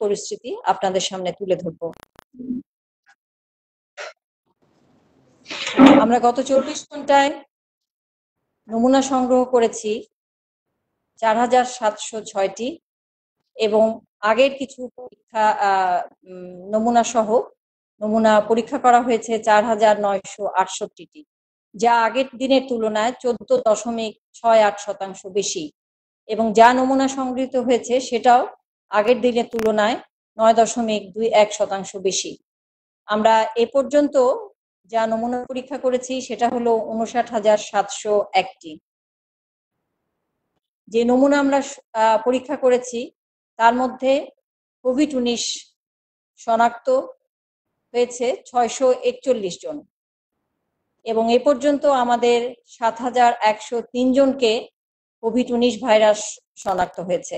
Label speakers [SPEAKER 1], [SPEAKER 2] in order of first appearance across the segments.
[SPEAKER 1] পরিস্থিতি আপনাদের সামনে তুলে ধরব। আমরা গত চব্বিশ ঘন্টায় নমুনা সংগ্রহ করেছি চার হাজার সাতশো ছয়টি এবং আগের কিছু পরীক্ষা নমুনা সহ নমুনা পরীক্ষা করা হয়েছে চার হাজার নয়শো আটষট্টিটি, যা আগের দিনের তুলনায় চোদ্দ দশমিক ছয় আট শতাংশ বেশি এবং যা নমুনা সংগৃহীত হয়েছে সেটাও আগের দিনের তুলনায় নয় দশমিক দুই এক শতাংশ বেশি। আমরা এ পর্যন্ত যা নমুনা পরীক্ষা করেছি সেটা হলো উনষাট হাজার সাতশো একটি। যে নমুনা আমরা পরীক্ষা করেছি, তার মধ্যে কোভিড উনিশ শনাক্ত হয়েছে ছয়শো একচল্লিশ জন। এবং এ পর্যন্ত আমাদের সাত হাজার একশো তিন জনকে কোভিড উনিশ ভাইরাস শনাক্ত হয়েছে।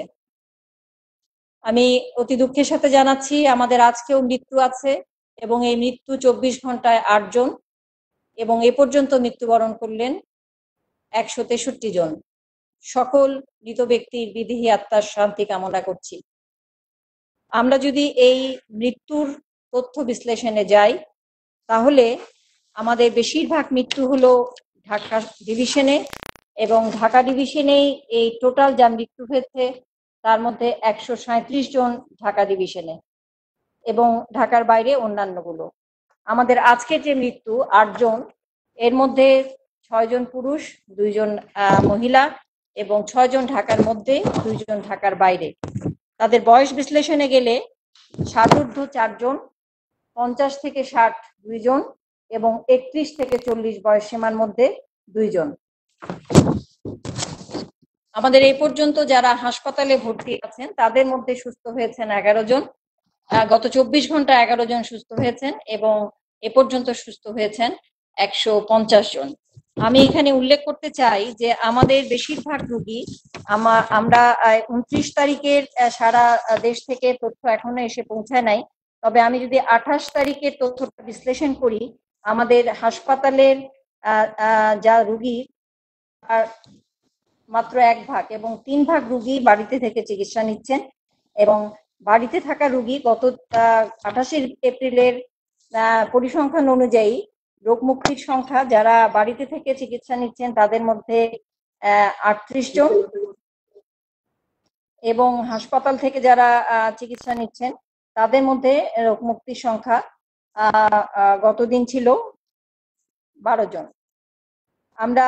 [SPEAKER 1] আমি অতি দুঃখের সাথে জানাচ্ছি, আমাদের আজকেও মৃত্যু আছে এবং এই মৃত্যু চব্বিশ ঘন্টায় আটজন এবং এ পর্যন্ত মৃত্যুবরণ করলেন একশো তেষট্টি জন। সকল মৃত ব্যক্তির বিদেহী আত্মার শান্তি কামনা করছি। আমরা যদি এই মৃত্যুর তথ্য বিশ্লেষণে যাই, তাহলে আমাদের বেশিরভাগ মৃত্যু হলো ঢাকা ডিভিশনে এবং ঢাকা ডিভিশনেই এই টোটাল যা মৃত্যু হয়েছে তার মধ্যে একশো সাঁত্রিশ জন ঢাকা ডিভিশনে এবং ঢাকার বাইরে অন্যান্যগুলো। আমাদের আজকের যে মৃত্যু আটজন এর মধ্যে ছয়জন পুরুষ দুইজন মহিলা এবং ছয়জন ঢাকার মধ্যে দুইজন ঢাকার বাইরে। তাদের বয়স বিশ্লেষণে গেলে ষাটঊর্ধ্ব চারজন পঞ্চাশ থেকে ষাট দুইজন এবং একত্রিশ থেকে চল্লিশ বয়স সীমার মধ্যে দুইজন আমাদের এই পর্যন্ত যারা হাসপাতালে ভর্তি আছেন, তাদের মধ্যে সুস্থ হয়েছেন এগারো জন। গত চব্বিশ ঘণ্টা এগারো জন সুস্থ হয়েছেন এবং এ পর্যন্ত সুস্থ হয়েছেন একশো পঞ্চাশ জন। আমি এখানে উল্লেখ করতে চাই যে আমাদের বেশিরভাগ রুগী আমরা উনত্রিশ তারিখের সারা দেশ থেকে তথ্য এখনও এসে পৌঁছায় নাই। তবে আমি যদি আঠাশ তারিখের তথ্যটা বিশ্লেষণ করি, আমাদের হাসপাতালের যা রুগী মাত্র এক ভাগ এবং তিন ভাগ রুগী বাড়িতে থেকে চিকিৎসা নিচ্ছেন এবং বাড়িতে থাকা রুগী গত আঠাশে এপ্রিলের পরিসংখ্যান অনুযায়ী রোগ মুক্তির সংখ্যা যারা বাড়িতে থেকে চিকিৎসা নিচ্ছেন তাদের মধ্যে আটত্রিশ জন এবং হাসপাতাল থেকে যারা চিকিৎসা নিচ্ছেন তাদের মধ্যে রোগ মুক্তির সংখ্যা গতদিন ছিল বারো জন। আমরা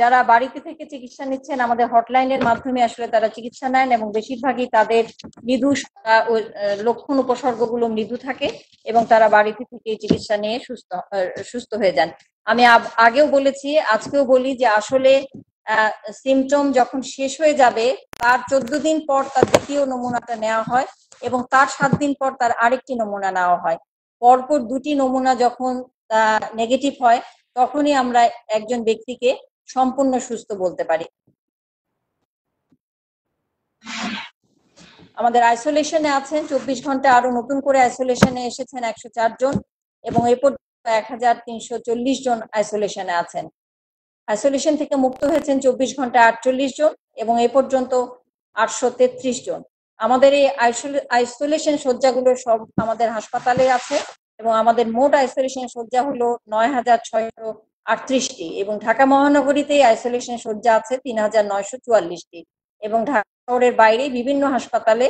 [SPEAKER 1] যারা বাড়িতে থেকে চিকিৎসা নিচ্ছেন, আমাদের হটলাইনের মাধ্যমে আসলে তারা চিকিৎসা নেন এবং বেশিরভাগই তাদের মৃদু লক্ষণ উপসর্গগুলো মৃদু থাকে এবং তারা বাড়িতে থেকে চিকিৎসা নিয়ে সুস্থ সুস্থ হয়ে যান। আমি আগেও বলেছি, আজকেও বলি যে আসলে সিমটম যখন শেষ হয়ে যাবে, তার চোদ্দ দিন পর তার দ্বিতীয় নমুনাটা নেওয়া হয় এবং তার সাত দিন পর তার আরেকটি নমুনা নেওয়া হয়। পরপর দুটি নমুনা যখন নেগেটিভ হয় তখনই আমরা একজন ব্যক্তিকে সম্পূর্ণ সুস্থ বলতে পারি। আমাদের আইসোলেশনে আছেন, চব্বিশ ঘণ্টা আরও নতুন করে আইসোলেশনে এসেছেন একশো চার জন এবং এ পর্যন্ত এক হাজার তিনশো চল্লিশ জন আইসোলেশনে আছেন। আইসোলেশন থেকে মুক্ত হয়েছেন চব্বিশ ঘণ্টা আটচল্লিশ জন এবং এ পর্যন্ত আটশো তেত্রিশ জন। আমাদের এই আইসোলেশন শয্যাগুলো সব আমাদের হাসপাতালে আছে। এবং আমাদের মোট আইসোলেশন শয্যা হলো নয় হাজার ছয়শো আটত্রিশটি এবং ঢাকা মহানগরীতে আইসোলেশন শয্যা আছে তিন হাজার নয়শো চুয়াল্লিশটি এবং ঢাকা শহরের বাইরে বিভিন্ন হাসপাতালে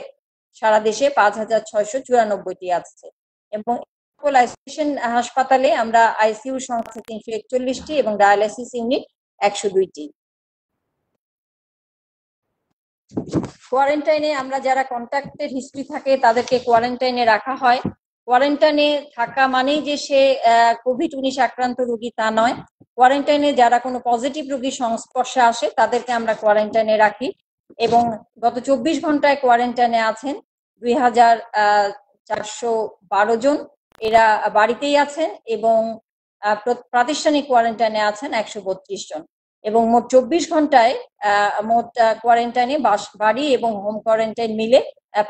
[SPEAKER 1] সারা দেশে পাঁচ হাজার ছয়শো চুরানব্বইটি আছে এবং সকল আইসোলেশন হাসপাতালে আমরা আইসিইউ সংখ্যা তিনশো একচল্লিশটি এবং ডায়ালাইসিস ইউনিট একশো দুইটি। কোয়ারেন্টাইনে আমরা যারা কন্ট্যাক্টের হিস্ট্রি থাকে তাদেরকে কোয়ারেন্টাইনে রাখা হয়। কোয়ারেন্টাইনে থাকা মানেই যে সে কোভিড উনিশ আক্রান্ত রোগী তা নয়। কোয়ারেন্টাইনে যারা কোনো পজিটিভ রোগীর সংস্পর্শে আসে, তাদেরকে আমরা কোয়ারেন্টাইনে রাখি। এবং গত চব্বিশ ঘন্টায় কোয়ারেন্টাইনে আছেন দুই হাজার চারশো বারো জন। এরা বাড়িতেই আছেন এবং প্রাতিষ্ঠানিক কোয়ারেন্টাইনে আছেন একশো বত্রিশ জন। এবং মোট চব্বিশ ঘন্টায় মোট কোয়ারেন্টাইনে বাড়ি এবং হোম কোয়ারেন্টাইন মিলে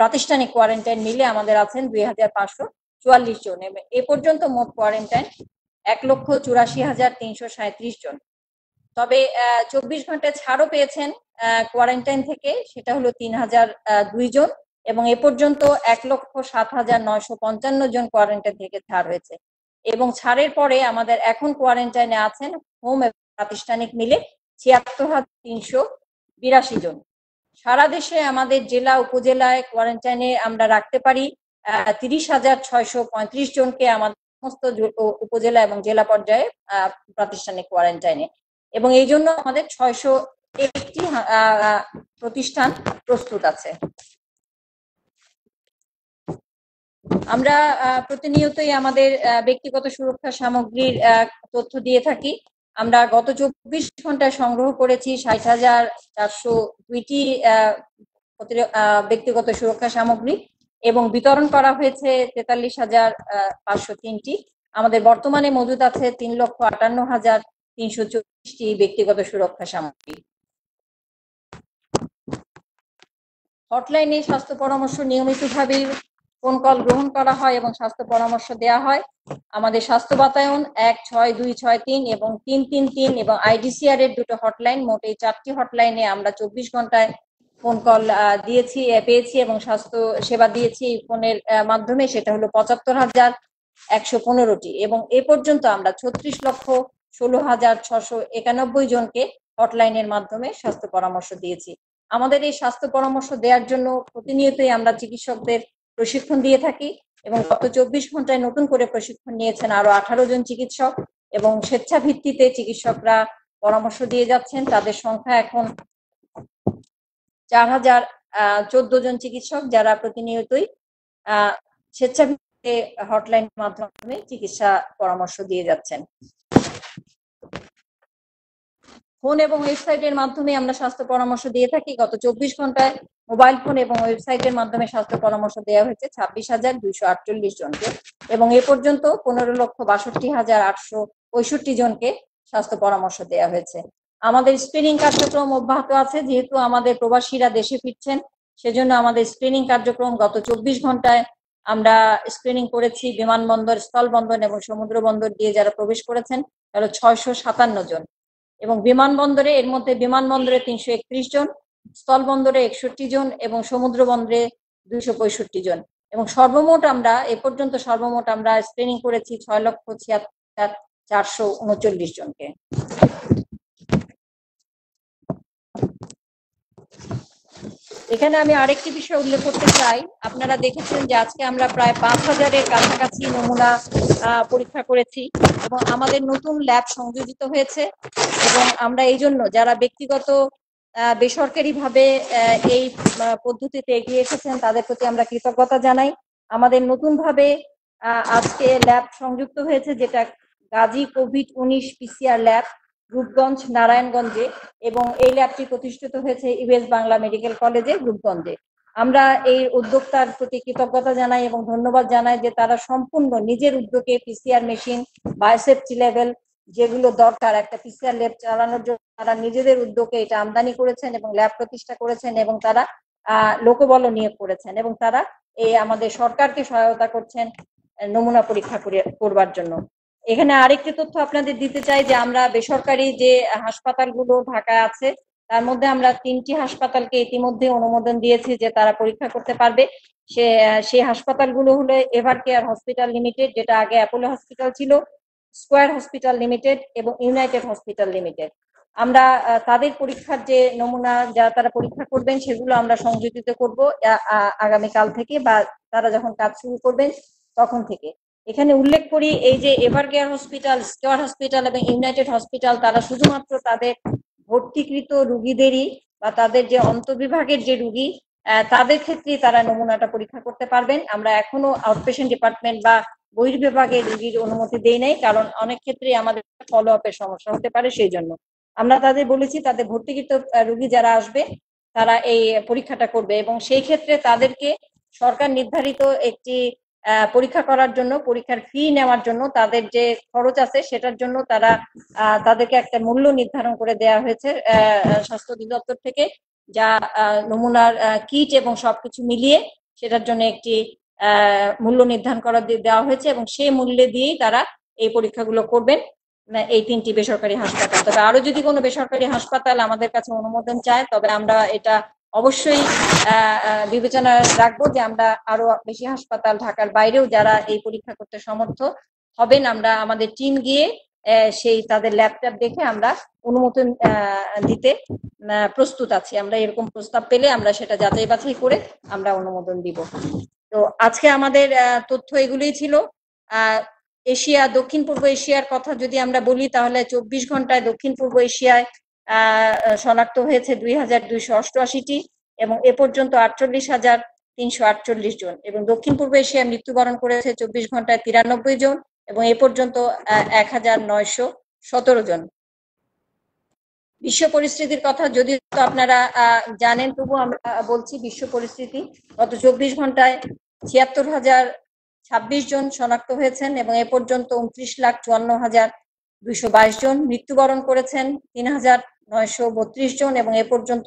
[SPEAKER 1] প্রাতিষ্ঠানিক কোয়ারেন্টাইন মিলে আমাদের আছেন দুই হাজার পাঁচশো চুয়াল্লিশ জন এবং এ পর্যন্ত মোট কোয়ারেন্টাইন এক লক্ষ চুরাশি হাজার তিনশো সাঁত্রিশ জন। তবে চব্বিশ ঘন্টায় ছাড়ও পেয়েছেন কোয়ারেন্টাইন থেকে, সেটা হলো তিন হাজার দুই জন এবং এ পর্যন্ত এক লক্ষ সাত হাজার নয়শো পঞ্চান্ন জন কোয়ারেন্টাইন থেকে ছাড় হয়েছে। এবং ছাড়ের পরে আমাদের এখন কোয়ারেন্টাইনে আছেন হোম এবং প্রাতিষ্ঠানিক মিলে ছিয়াত্তর হাজার তিনশো বিরাশি জন। সারা দেশে আমাদের জেলা, উপজেলায় কোয়ারেন্টাইনে আমরা রাখতে পারি। তিরিশ হাজার ছয়শো পঁয়ত্রিশ জনকে আমাদের সমস্ত উপজেলা এবং জেলা পর্যায়ে প্রাতিষ্ঠানিক কোয়ারেন্টাইনে। এবং এই জন্য আমাদের ছয়শো একটি প্রতিষ্ঠান প্রস্তুত আছে। আমরা প্রতিনিয়তই আমাদের ব্যক্তিগত সুরক্ষা সামগ্রীর তথ্য দিয়ে থাকি। আমরা গত চব্বিশ ঘন্টায় সংগ্রহ করেছি ষাট হাজার চারশো দুইটি ব্যক্তিগত সুরক্ষা সামগ্রী। এবং বিতরণ করা হয়েছে তেতাল্লিশ হাজার পাঁচশো তিনটি। আমাদের বর্তমানে মজুদ আছে তিন লক্ষ আটান্ন হাজার তিনশো চল্লিশটি ব্যক্তিগত সুরক্ষা সামগ্রী। হটলাইনে স্বাস্থ্য পরামর্শ নিয়মিতভাবে ফোন কল গ্রহণ করা হয় এবং স্বাস্থ্য পরামর্শ দেওয়া হয়। আমাদের স্বাস্থ্য বাতায়ন এক, ছয়, দুই, ছয়, তিন এবং তিন তিন তিন এবং আইডিসিআর এর দুটো হটলাইন মোট এই চারটি হটলাইনে আমরা চব্বিশ ঘন্টায় ফোন কল দিয়েছি পেয়েছি এবং স্বাস্থ্য সেবা দিয়েছি ফোনের মাধ্যমে। সেটা হলো পঁচাত্তর হাজার একশো পনেরোটি এবং এ পর্যন্ত আমরা ছত্রিশ লক্ষ ষোলো হাজার ছশো একানব্বই জনকে হটলাইনের মাধ্যমে স্বাস্থ্য পরামর্শ দিয়েছি। আমাদের এই স্বাস্থ্য পরামর্শ দেওয়ার জন্য প্রতিনিয়তই আমরা চিকিৎসকদের প্রশিক্ষণ দিয়ে থাকি এবং গত চব্বিশ ঘন্টায় নতুন করে প্রশিক্ষণ নিয়েছেন আরও আঠারো জন চিকিৎসক এবং স্বেচ্ছা ভিত্তিতে চিকিৎসকরা পরামর্শ দিয়ে যাচ্ছেন। তাদের সংখ্যা এখন চার হাজার চোদ্দ জন চিকিৎসক যারা প্রতিনিয়তই স্বেচ্ছা ভিত্তিতে হটলাইন মাধ্যমে চিকিৎসা পরামর্শ দিয়ে যাচ্ছেন। ফোন এবং ওয়েবসাইটের মাধ্যমে আমরা স্বাস্থ্য পরামর্শ দিয়ে থাকি। গত চব্বিশ ঘন্টায় মোবাইল ফোন এবং ওয়েবসাইটের মাধ্যমে স্বাস্থ্য পরামর্শ দেওয়া হয়েছে ছাব্বিশ হাজার দুইশো আটচল্লিশ জনকে এবং এ পর্যন্ত পনেরো লক্ষ বাষট্টি হাজার আটশো পঁয়ষট্টি জনকে স্বাস্থ্য পরামর্শ দেওয়া হয়েছে। আমাদের স্ক্রিনিং কার্যক্রম অব্যাহত আছে, যেহেতু আমাদের প্রবাসীরা দেশে ফিরছেন, সেজন্য আমাদের স্ক্রিনিং কার্যক্রম গত চব্বিশ ঘন্টায় আমরা স্ক্রিনিং করেছি বিমানবন্দর, স্থলবন্দর এবং সমুদ্র বন্দর দিয়ে যারা প্রবেশ করেছেন, তারা ছয়শো সাতান্ন জন। এবং বিমানবন্দরে, এর মধ্যে বিমানবন্দরে তিনশো একত্রিশ জন, স্থলবন্দরে একষট্টি জন এবং সমুদ্র বন্দরে দুইশো পঁয়ষট্টি জন। এবং সর্বমোট আমরা, এ পর্যন্ত সর্বমোট আমরা স্ক্রিনিং করেছি ছয় লক্ষ ছিয়াত্তর চারশো উনচল্লিশ জনকে। এখানে আমি আরেকটি বিষয় উল্লেখ করতে চাই। আপনারা দেখেছেন যে আজকে আমরা প্রায় পাঁচ হাজারের কাছাকাছি নমুনা পরীক্ষা করেছি এবং আমাদের নতুন ল্যাব সংযোজিত হয়েছে এবং আমরা এই জন্য যারা ব্যক্তিগত বেসরকারি ভাবে এই পদ্ধতিতে এগিয়ে এসেছেন তাদের প্রতি আমরা কৃতজ্ঞতা জানাই। আমাদের নতুন ভাবে আজকে ল্যাব সংযুক্ত হয়েছে যেটা গাজী কোভিড উনিশ পিসিআর ল্যাব। রূপগঞ্জ নারায়ণগঞ্জে এবং এই ল্যাবটি প্রতিষ্ঠিত হয়েছে ইউএস বাংলা মেডিকেল কলেজে রূপগঞ্জে আমরা এই উদ্যোক্তার প্রতি কৃতজ্ঞতা জানাই এবং ধন্যবাদ জানাই যে তারা সম্পূর্ণ নিজের উদ্যোগে পিসিআর মেশিন বায়োসেফটি লেভেল যেগুলো দরকার, একটা পিসিআর ল্যাব চালানোর জন্য তারা নিজেদের উদ্যোগে এটা আমদানি করেছেন এবং ল্যাব প্রতিষ্ঠা করেছেন এবং তারা লোকবল নিয়োগ করেছেন এবং তারা এই আমাদের সরকারকে সহায়তা করছেন, নমুনা পরীক্ষা করে, করবার জন্য। এখানে আরেকটি তথ্য আপনাদের দিতে চাই যে আমরা বেসরকারি যে হাসপাতালগুলো ঢাকায় আছে, তার মধ্যে আমরা তিনটি হাসপাতালকে ইতিমধ্যে অনুমোদন দিয়েছি যে তারা পরীক্ষা করতে পারবে। সে, সেই হাসপাতালগুলো হলো এভার কেয়ার হসপিটাল লিমিটেড যেটা আগে অ্যাপোলো হসপিটাল ছিল স্কোয়ার হসপিটাল লিমিটেড এবং ইউনাইটেড হসপিটাল লিমিটেড আমরা তাদের পরীক্ষার যে নমুনা যা তারা পরীক্ষা করবেন, সেগুলো আমরা সংযোজিত করব আগামীকাল থেকে বা তারা যখন কাজ শুরু করবেন তখন থেকে। এখানে উল্লেখ করি, এই যে Evercare hospital square hospital এবং ইউনাইটেড হসপিটাল তারা শুধুমাত্র তাদের ভর্তিকৃত রুগীদেরই বা তাদের যে অন্তবিভাগের যে রুগী তাদের ক্ষেত্রে তারা নমুনাটা পরীক্ষা করতে পারবেন। আমরা এখনও আউটপেশেন্ট ডিপার্টমেন্ট বা বহির্বিভাগে রুগীর অনুমতি দেই নাই, কারণ অনেক ক্ষেত্রে আমাদের ফলো আপের সমস্যা হতে পারে সেই জন্য আমরা তাদের বলেছি, তাদের ভর্তিকৃত রুগী যারা আসবে, তারা এই পরীক্ষাটা করবে এবং সেই ক্ষেত্রে তাদেরকে সরকার নির্ধারিত একটি পরীক্ষা করার জন্য, পরীক্ষার ফি নেওয়ার জন্য তাদের যে খরচ আছে সেটার জন্য তারা তাদেরকে একটা মূল্য নির্ধারণ করে দেওয়া হয়েছে স্বাস্থ্য অধিদপ্তর থেকে, যা নমুনার কিট এবং সবকিছু মিলিয়ে সেটার জন্য একটি মূল্য নির্ধারণ করা দেওয়া হয়েছে এবং সেই মূল্যে দিয়েই তারা এই পরীক্ষাগুলো করবেন এই তিনটি বেসরকারি হাসপাতাল। তবে আরও যদি কোনো বেসরকারি হাসপাতাল আমাদের কাছে অনুমোদন চায়, তবে আমরা এটা অবশ্যই বিবেচনা রাখব যে আমরা আরও বেশি হাসপাতাল ঢাকার বাইরেও যারা এই পরীক্ষা করতে সমর্থ হবেন, আমরা আমাদের টিম গিয়ে সেই তাদের ল্যাপটপ দেখে আমরা অনুমোদন দিতে প্রস্তুত আছি। আমরা এরকম প্রস্তাব পেলে আমরা সেটা যাচাই বাছাই করে আমরা অনুমোদন দিব। তো আজকে আমাদের তথ্য এগুলোই ছিল। এশিয়া, দক্ষিণ পূর্ব এশিয়ার কথা যদি আমরা বলি, তাহলে চব্বিশ ঘন্টায় দক্ষিণ পূর্ব এশিয়ায় শনাক্ত হয়েছে দুই হাজার দুইশো অষ্টআশিটি এবং এ পর্যন্ত আটচল্লিশ হাজার তিনশো আটচল্লিশ জন এবং দক্ষিণ পূর্ব এশিয়ায় মৃত্যুবরণ করেছে চব্বিশ ঘন্টায় তিরানব্বই জন এবং এ পর্যন্ত এক হাজার নয়শো সতেরো জন। বিশ্ব পরিস্থিতির কথা যদি আপনারা জানেন তবু আমরা বলছি বিশ্ব পরিস্থিতি। গত চব্বিশ ঘন্টায় ছিয়াত্তর হাজার ছাব্বিশ জন শনাক্ত হয়েছেন এবং এ পর্যন্ত উনত্রিশ লাখ চুয়ান্ন হাজার দুইশো বাইশ জন মৃত্যুবরণ করেছেন, তিন হাজার নয়শো বত্রিশ জন এবং এ পর্যন্ত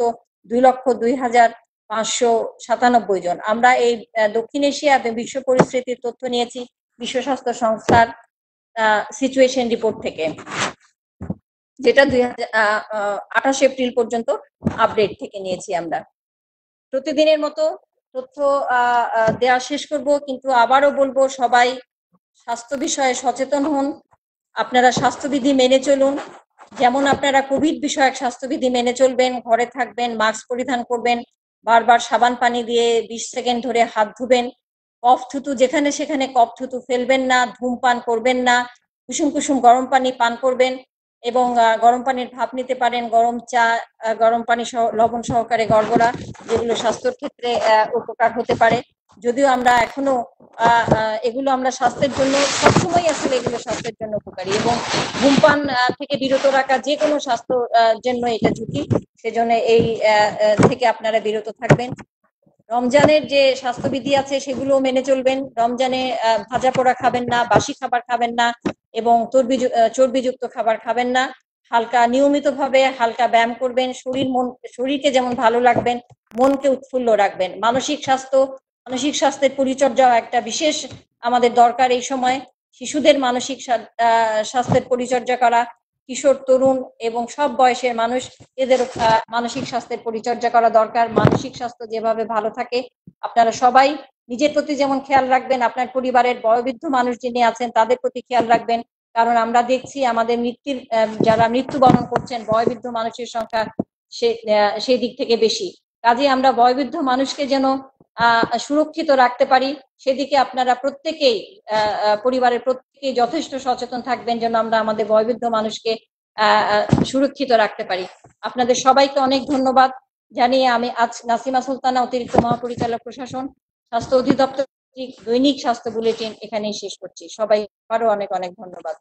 [SPEAKER 1] দুই লক্ষ দুই হাজার পাঁচশো সাতানব্বই জন। আমরা এই দক্ষিণ এশিয়া এবং বিশ্ব পরিস্থিতির তথ্য নিয়েছি, বিশ্ব স্বাস্থ্য সংস্থার সিচুয়েশন রিপোর্ট থেকে, যেটা দুই আঠাশ এপ্রিল পর্যন্ত আপডেট থেকে নিয়েছি আমরা। প্রতিদিনের মতো তথ্য দেওয়া শেষ করব, কিন্তু আবারও বলব সবাই স্বাস্থ্য বিষয়ে সচেতন হন আপনারা স্বাস্থ্যবিধি মেনে চলুন। যেমন আপনারা কোভিড বিষয়ক স্বাস্থ্যবিধি মেনে চলবেন, ঘরে থাকবেন, মাস্ক পরিধান করবেন, বারবার সাবান পানি দিয়ে বিশ সেকেন্ড ধরে হাত ধুবেন, কফ থুতু যেখানে সেখানে কফ থুতু ফেলবেন না, ধূমপান করবেন না, কুসুম কুসুম গরম পানি পান করবেন এবং গরম পানির ভাপ নিতে পারেন, গরম চা গরম পানি সহ, লবণ সহকারে গড়গড়া, যেগুলো স্বাস্থ্যের ক্ষেত্রে উপকার হতে পারে। যদিও আমরা এখনও এগুলো আমরা স্বাস্থ্যের জন্য সবসময় আসলে এগুলো স্বাস্থ্যের জন্য উপকারী এবং ধূমপান থেকে বিরত রাখা যে কোনো স্বাস্থ্য জন্য এটা ঝুঁকি। সেজন্য এই থেকে আপনারা বিরত থাকবেন। রমজানের যে স্বাস্থ্যবিধি আছে সেগুলো মেনে চলবেন। রমজানে ভাজা পোড়া খাবেন না, বাসি খাবার খাবেন না এবং চর্বি চর্বিযুক্ত খাবার খাবেন না। হালকা নিয়মিতভাবে হালকা ব্যায়াম করবেন। শরীর মন, শরীরকে যেমন ভালো রাখবেন, মনকে উৎফুল্ল রাখবেন। মানসিক স্বাস্থ্য মানসিক স্বাস্থ্যের পরিচর্যা একটা বিশেষ আমাদের দরকার এই সময়। শিশুদের মানসিক স্বাস্থ্যের পরিচর্যা করা, কিশোর, তরুণ এবং সব বয়সের মানুষ এদের মানসিক স্বাস্থ্যের পরিচর্যা করা দরকার। মানসিক স্বাস্থ্য যেভাবে ভালো থাকে, আপনারা সবাই নিজের প্রতি যেমন খেয়াল রাখবেন, আপনার পরিবারের বয়োবৃদ্ধ মানুষ যিনি আছেন, তাদের প্রতি খেয়াল রাখবেন। কারণ আমরা দেখছি আমাদের মৃত্যুর যারা মৃত্যুবরণ করছেন, বয়োবৃদ্ধ মানুষের সংখ্যা সে সেই দিক থেকে বেশি। কাজে আমরা বয়োবৃদ্ধ মানুষকে যেন সুরক্ষিত রাখতে পারি। সেদিকে আপনারা প্রত্যেকেই পরিবারের প্রত্যেকেই যথেষ্ট সচেতন থাকবেন যেন আমরা আমাদের বয়বৃদ্ধ মানুষকে সুরক্ষিত রাখতে পারি। আপনাদের সবাইকে অনেক ধন্যবাদ জানিয়ে আমি আজ নাসিমা সুলতানা অতিরিক্ত মহাপরিচালক প্রশাসন, স্বাস্থ্য অধিদপ্তর, দৈনিক স্বাস্থ্য বুলেটিন এখানেই শেষ করছি। সবাই আরও অনেক অনেক ধন্যবাদ।